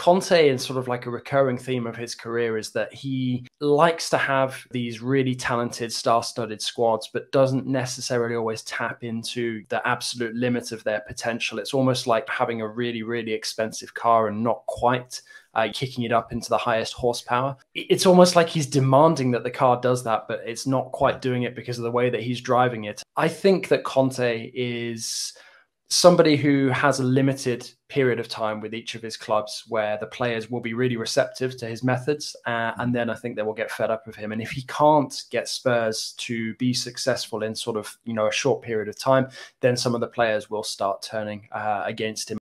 Conte is sort of like a recurring theme of his career is that he likes to have these really talented, star studded squads, but doesn't necessarily always tap into the absolute limit of their potential. It's almost like having a really, really expensive car and not quite uh, kicking it up into the highest horsepower. It's almost like he's demanding that the car does that, but it's not quite doing it because of the way that he's driving it. I think that Conte is somebody who has a limited period of time with each of his clubs where the players will be really receptive to his methods uh, and then i think they will get fed up with him. And if he can't get spurs to be successful in sort of you know a short period of time then some of the players will start turning uh, against him